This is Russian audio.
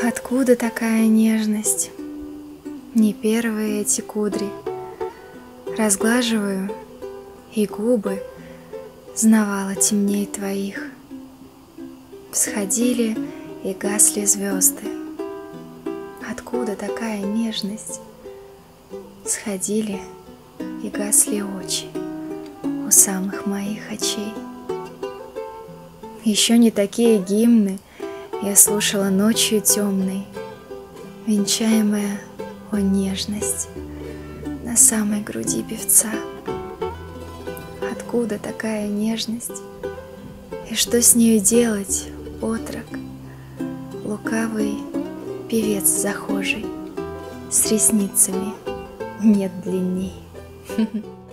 Откуда такая нежность? Не первые эти кудри. Разглаживаю, и губы знавала темней твоих. Всходили и гасли звезды. Откуда такая нежность? Сходили и гасли очи у самых моих очей. Еще не такие гимны я слушала ночью темной, Венчаемая, о нежность, на самой груди певца. Откуда такая нежность? И что с нею делать, отрок? Лукавый певец захожий, С ресницами нет длинней.